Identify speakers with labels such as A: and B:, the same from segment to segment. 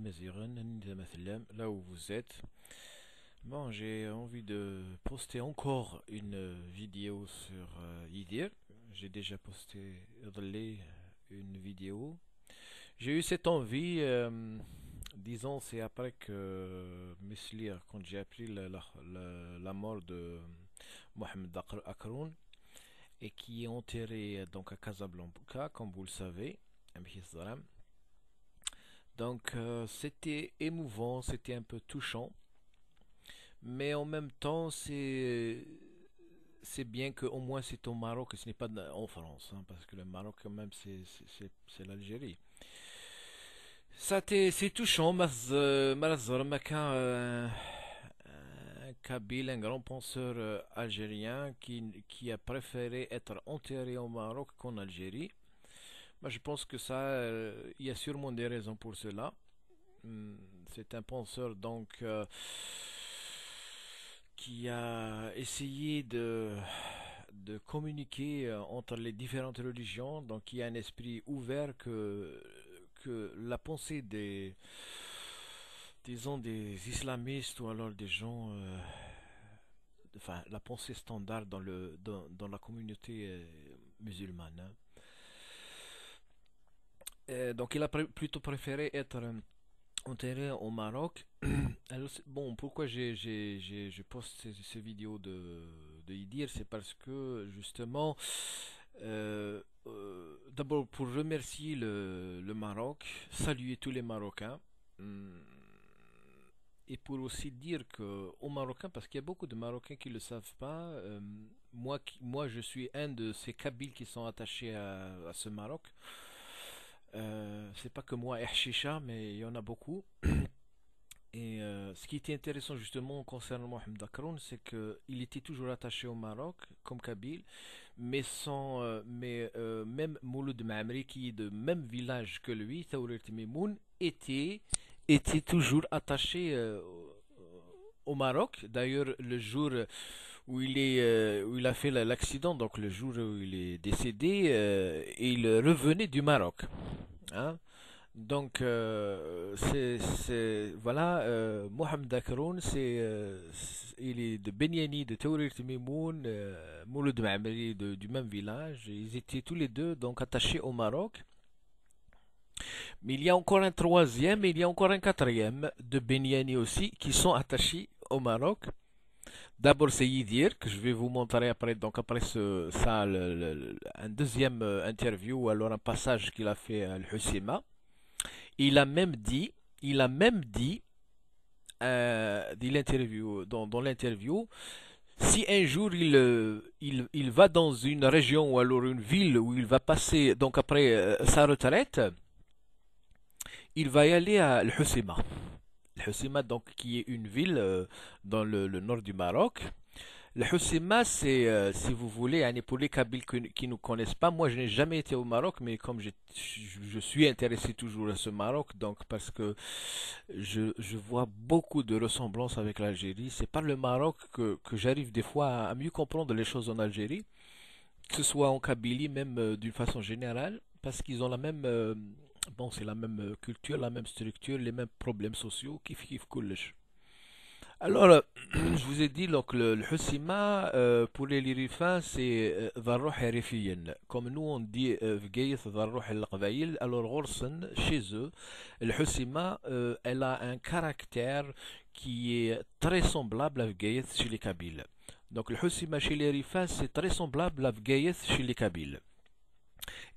A: Maziran, Matlam, là où vous êtes. Bon, j'ai envie de poster encore une vidéo sur euh, Yidir. J'ai déjà posté une vidéo. J'ai eu cette envie, euh, disons, c'est après que Meslir, quand j'ai appris la, mort de Mohamed Akr- Akroun, et qui est enterré donc à Casablanca, comme vous le savez. Donc euh, c'était émouvant, c'était un peu touchant, mais en même temps c'est bien qu'au moins c'est au Maroc ce n'est pas en France, hein, parce que le Maroc quand même c'est l'Algérie. Ça c'est touchant, mas euh, Maka, euh, un Kabyle, un grand penseur algérien qui a préféré être enterré au Maroc qu'en Algérie. Moi, je pense que ça, euh, il y a sûrement des raisons pour cela. Hum, C'est un penseur donc euh, qui a essayé de, de communiquer euh, entre les différentes religions, donc qui a un esprit ouvert que, que la pensée des, disons, des islamistes ou alors des gens, enfin, la pensée standard dans le, dans, dans la communauté musulmane. hein. Euh, donc il a plutôt préféré être euh, enterré au Maroc. Bon, pourquoi je poste ces, ces vidéos de, de Idir, c'est parce que justement, euh, euh, d'abord pour remercier le, Maroc, saluer tous les Marocains, hum, et pour aussi dire que aux Marocains, parce qu'il y a beaucoup de Marocains qui ne le savent pas, moi, qui- moi je suis un de ces Kabyles qui sont attachés à ce Maroc. Euh, c'est pas que moi, Erchicha, mais il y en a beaucoup. Et euh, ce qui était intéressant justement concernant Mohamed Akroun, c'est qu'il était toujours attaché au Maroc, comme Kabyle, mais, sans, euh, mais même Mouloud Maamri, qui est de même village que lui, Tmimoun, était, était toujours attaché au Maroc. D'ailleurs, le jour où il, est, euh, où il a fait la- l'accident, donc le jour où il est décédé, euh, il revenait du Maroc. Hein? Donc, euh, c'est, voilà, euh, Mohamed Akroun, c'est, il est de Benyani, de Tawrir Tmimoun, euh, Mouloud Maamri, du même village. Ils étaient tous les deux donc attachés au Maroc. Mais il y a encore un troisième et il y a encore un quatrième de Benyani aussi qui sont attachés au Maroc. D'abord, c'est Yidir, que je vais vous montrer après. Un deuxième euh, interview, ou alors un passage qu'il a fait à Al-Husseima. Il a même dit, il a même dit, euh, dans, l'interview, si un jour il, euh, il, va dans une région ou alors une ville où il va passer, donc après sa retraite, il va y aller à Al-Husseima. Al-Husseima, donc, qui est une ville euh, dans le, nord du Maroc. Le Hoceima, c'est, euh, si vous voulez, pour les Kabyles qui ne connaissent pas, moi je n'ai jamais été au Maroc, mais comme je, suis intéressé toujours à ce Maroc, donc parce que je, vois beaucoup de ressemblances avec l'Algérie. C'est par le Maroc que, j'arrive des fois à, mieux comprendre les choses en Algérie, que ce soit en Kabylie, même euh, d'une façon générale, parce qu'ils ont la même, c'est la même euh, culture, la même structure, les mêmes problèmes sociaux, kif kif. Alors, euh, je vous ai dit, donc, le, le euh, pour les Lirifins, c'est Harifiyin. Comme nous, on dit Dharrouh al-Qbaïl. Alors, Ghorsen, chez eux, le Hussima, elle a un caractère qui est très semblable à Vgaïth chez les Kabyles. Donc, le Hussima chez les Rifins, c'est très semblable à Vgaïth chez les Kabyles.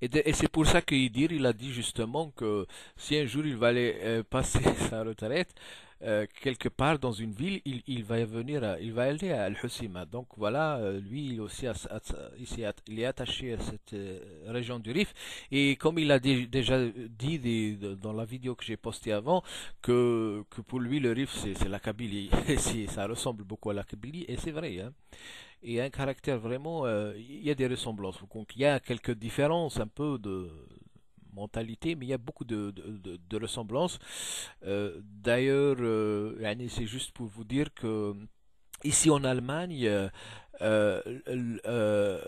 A: Et, c'est pour ça qu'Idir, il a dit justement que si un jour il va aller euh, passer sa retraite, euh, quelque part dans une ville, il, il va venir, il va aller à Al-Husima. Donc voilà, euh, lui, aussi a- il, est attaché à cette région du Rif. Et comme il a dé- déjà dit dans la vidéo que j'ai postée avant, que, pour lui, le Rif, c'est la Kabylie. Ça ressemble beaucoup à la Kabylie, et c'est vrai. Hein. Et un caractère vraiment, euh, il y a des ressemblances. Donc il y a quelques différences un peu de mentalité, mais il y a beaucoup de, de, de- ressemblances. Euh, d'ailleurs, euh, c'est juste pour vous dire que Ici en Allemagne, euh, euh, euh,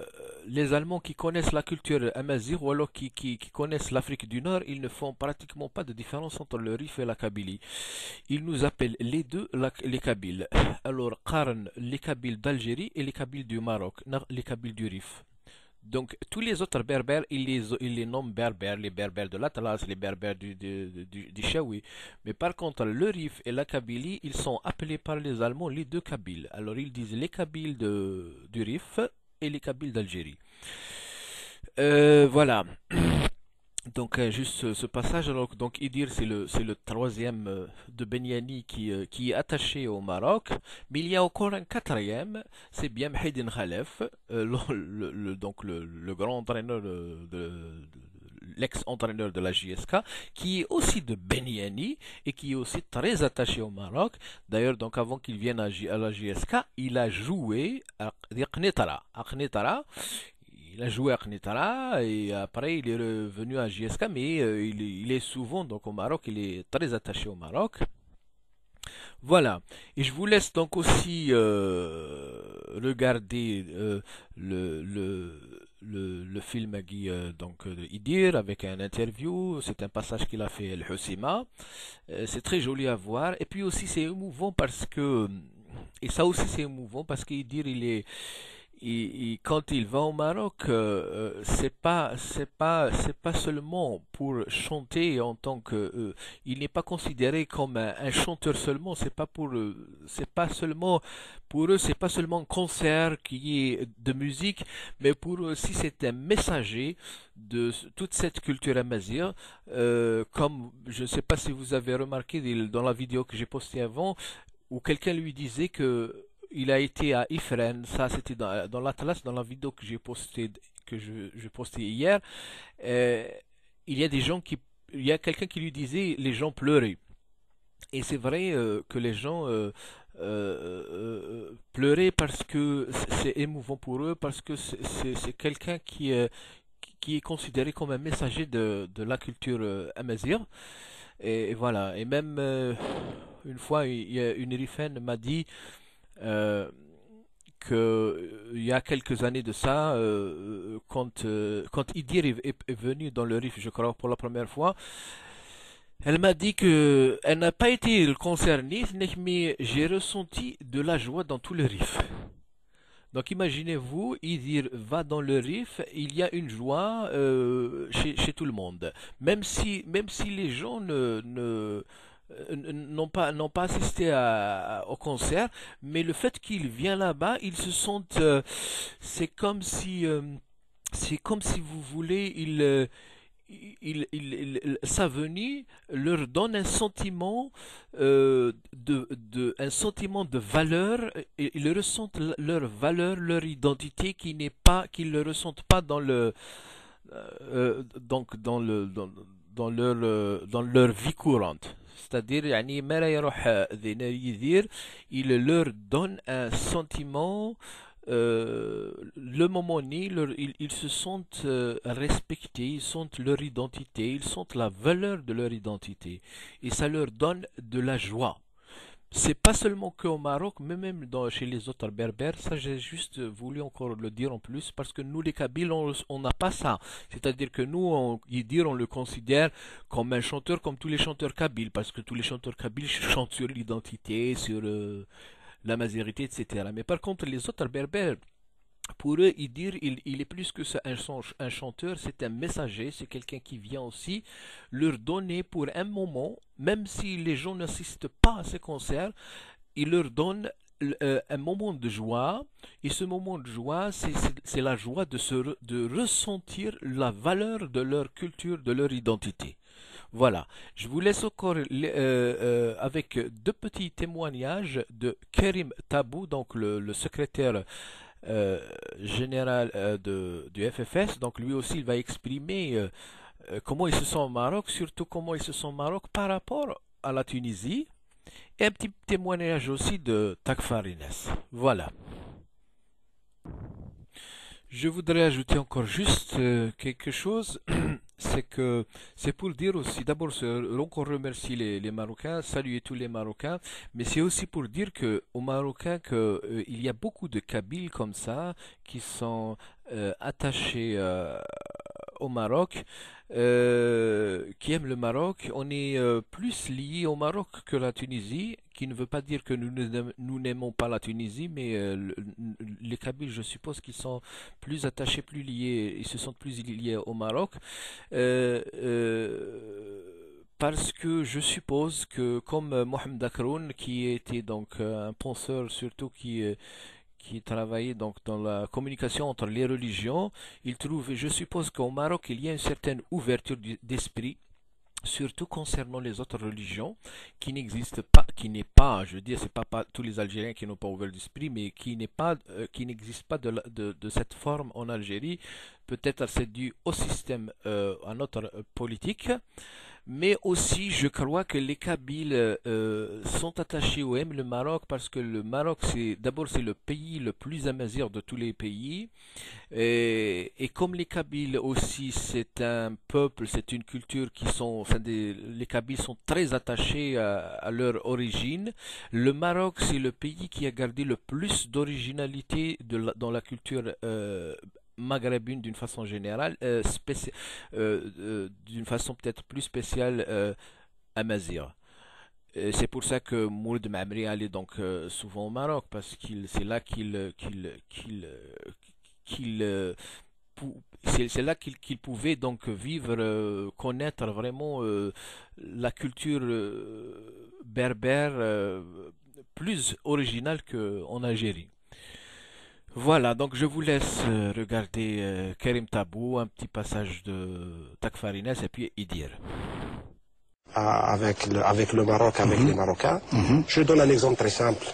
A: les Allemands qui connaissent la culture amazigh ou alors qui, connaissent l'Afrique du Nord, ils ne font pratiquement pas de différence entre le Rif et la Kabylie. Ils nous appellent les deux les Kabyles. Alors, Qarn, les Kabyles d'Algérie et les Kabyles du Maroc, les Kabyles du Rif. Donc, tous les autres berbères, ils les, ils les nomment berbères, les berbères de l'Atlas, les berbères du, du, du. Mais par contre, le Rif et la Kabylie, ils sont appelés par les Allemands les deux Kabyles. Alors, ils disent les Kabyles du Rif et les Kabyles d'Algérie. Euh, voilà. Donc euh, juste ce, passage, alors donc Idir c'est le troisième euh, de Benyani qui euh, qui est attaché au Maroc, mais il y a encore un quatrième, c'est bien Mehidine Khalef, le, le- le- donc le, l'ex-entraîneur de la JSK, qui est aussi de Benyani et qui est aussi très attaché au Maroc. D'ailleurs donc avant qu'il vienne à, la JSK, il a joué à Qnitara. Il a joué à et après il est revenu à JSK, mais euh, il, est, souvent donc au Maroc, il est très attaché au Maroc. Voilà. Et je vous laisse donc aussi euh, regarder euh, le, le, le, film Guy, donc de Idir avec un interview. C'est un passage qu'il a fait El Husima. Euh, c'est très joli à voir. Et puis aussi c'est émouvant parce que et ça aussi c'est émouvant parce qu'Idir il est et, quand il va au Maroc, euh, euh, c'est pas, c'est pas, c'est pas seulement pour chanter en tant que, euh, il n'est pas considéré comme un, chanteur seulement. C'est pas pour, euh, c'est pas seulement pour eux, c'est pas seulement un concert qui est de musique, mais pour eux aussi c'est un messager de toute cette culture amazigh. Comme je ne sais pas si vous avez remarqué dans la vidéo que j'ai postée avant, où quelqu'un lui disait que il a été à Ifrane, ça c'était dans, dans l'Atlas, dans la vidéo que j'ai posté que je, postais hier. Euh, il y a des gens qui, il y a quelqu'un qui lui disait les gens pleuraient. Et c'est vrai euh, que les gens euh, euh, euh, pleuraient parce que c'est émouvant pour eux, parce que c'est quelqu'un qui, euh, qui est considéré comme un messager de, la culture euh, amazigh. Et, voilà. Et même euh, une fois, une Rifaine m'a dit euh, que euh, y a quelques années de ça, euh, quand, quand Idir est, est- est venu dans le Rif, je crois, pour la première fois, elle m'a dit que elle n'a pas été concernée, mais j'ai ressenti de la joie dans tout le Rif. Donc imaginez-vous, Idir va dans le Rif, il y a une joie chez, tout le monde. Même si, même si les gens ne, n'ont pas, n'ont pas assisté à- au concert, mais le fait qu'il vient là-bas, ils se sentent, euh, c'est comme si, euh, c'est comme si vous voulez, il, euh, sa venue leur donne un sentiment euh, de, de- sentiment de valeur et ils ressentent leur valeur, leur identité qui n'est pas, qu'ils ne ressentent pas dans le, euh, donc le, dans, leur, euh, dans leur vie courante C'est-à-dire, يعني ما لا يروح ذينا يدير, il leur donne un sentiment euh, le moment né, leur- ils, ils se sentent euh, respectés, ils sentent leur identité, ils sentent la valeur de leur identité. Et ça leur donne de la joie. C'est pas seulement qu'au Maroc, mais même chez les autres berbères, ça j'ai juste voulu encore le dire en plus, parce que nous les Kabyles, on n'a pas ça. C'est-à-dire que nous, on, Yidir, on le considère comme un chanteur, comme tous les chanteurs kabyles, parce que tous les chanteurs kabyles chantent sur l'identité, sur euh, la mazérité, etc. Mais par contre, les autres berbères, pour eux, Idir, il, il est plus que ça, un, chanteur, c'est un messager, c'est quelqu'un qui vient aussi leur donner pour un moment, même si les gens n'assistent pas à ces concerts, il leur donne euh, un moment de joie, et ce moment de joie, c'est la joie de, se, re- de ressentir la valeur de leur culture, de leur identité. Voilà, je vous laisse encore euh, euh, avec deux petits témoignages de Kerim Tabou, donc le secrétaire euh, général euh, de, du FFS. Donc lui aussi, il va exprimer euh, comment il se sent au Maroc, surtout comment il se sent au Maroc par rapport à la Tunisie. Et un petit témoignage aussi de Takfarines. Voilà. Je voudrais ajouter encore juste quelque chose. c'est que c'est pour dire aussi, d'abord, donc on remercie les, les, Marocains, saluer tous les Marocains, mais c'est aussi pour dire que aux Marocains que euh, il y a beaucoup de Kabyles comme ça qui sont euh, attachés euh, au Maroc, qui aiment le Maroc. On est plus lié au Maroc que la Tunisie, qui ne veut pas dire que nous n'aimons pas la Tunisie, mais les Kabyles, je suppose qu'ils sont plus attachés, plus liés, ils se sentent plus liés au Maroc. parce que je suppose que comme Mohamed Akroun, qui était donc un penseur surtout qui qui travaillait donc dans la communication entre les religions, il trouve, je suppose qu'au Maroc, il y a une certaine ouverture d'esprit, surtout concernant les autres religions, qui n'existent pas, qui n'est pas, je veux dire, c'est pas, pas tous les Algériens qui n'ont pas ouvert d'esprit, mais qui n'est pas, euh, qui n'existe pas de, cette forme en Algérie. Peut-être c'est dû au système, euh, à notre politique mais aussi je crois que les Kabyles euh, sont attachés au M, le Maroc, parce que le Maroc, c'est d'abord c'est le pays le plus amazir de tous les pays, et, comme les Kabyles aussi, c'est un peuple, c'est une culture qui sont, enfin les Kabyles sont très attachés à, à leur origine. Le Maroc, c'est le pays qui a gardé le plus d'originalité dans la culture euh, maghrébine d'une façon générale, euh, euh, euh, d'une façon peut-être plus spéciale à Mazir. C'est pour ça que Mourd Mamri allait donc souvent au Maroc, parce qu'il c'est là qu'il qu'il là qu'il pouvait donc vivre, connaître vraiment la culture berbère plus originale qu'en Algérie. Voilà, donc je vous laisse euh, regarder euh, Karim Tabou, un petit passage de Takfarines et puis Idir.
B: Ah, avec le, avec le Maroc, avec mhm. les Marocains. Mhm. Je donne un exemple très simple.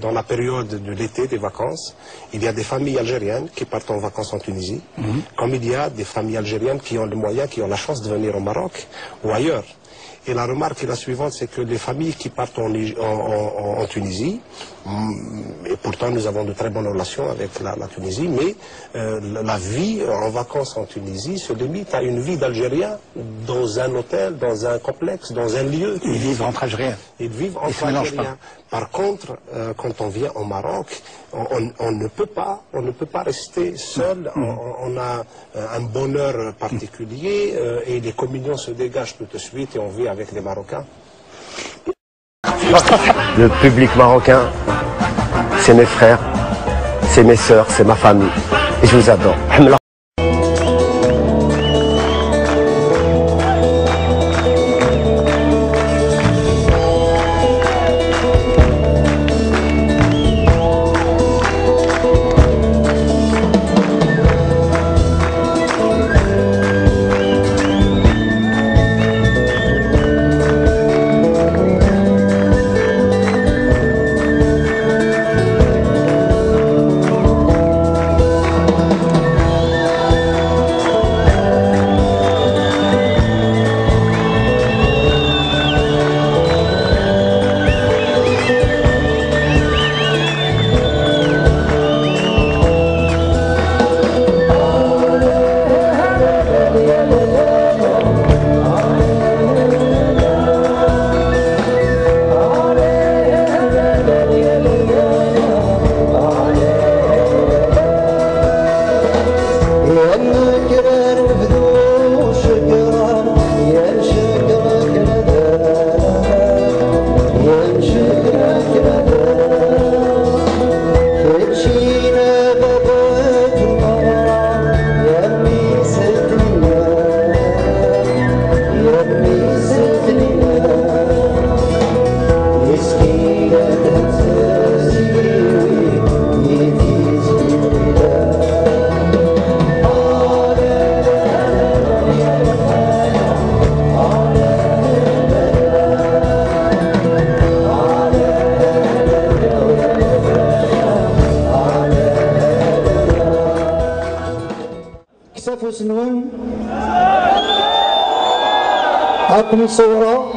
B: dans la période de l'été, des vacances, il y a des familles algériennes qui partent en vacances en Tunisie, mhm. comme il y a des familles algériennes qui ont les moyens, qui ont la chance de venir au Maroc ou ailleurs. Et la remarque est la suivante, c'est que les familles qui partent en, en, Tunisie, et pourtant nous avons de très bonnes relations avec la, Tunisie, mais euh, la vie en vacances en Tunisie se limite à une vie d'Algérien dans un hôtel, dans un complexe, dans un lieu.
C: Ils vivent entre Algériens.
B: Ils vivent entre Algériens. Par contre, euh, quand on vient au Maroc, on, ne peut pas, on ne peut pas rester seul. Mm. On, a euh, un bonheur particulier et les communions se dégagent tout de suite et on vit avec les Marocains.
C: Le public marocain, c'est mes frères, c'est mes sœurs, c'est ma famille. Et je vous adore.
D: هاكم الصورة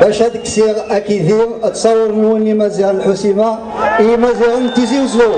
D: باش هذيك السير اكيدير تصور نوني مزيان الحسيمة. إي مزيان تيزي وزلو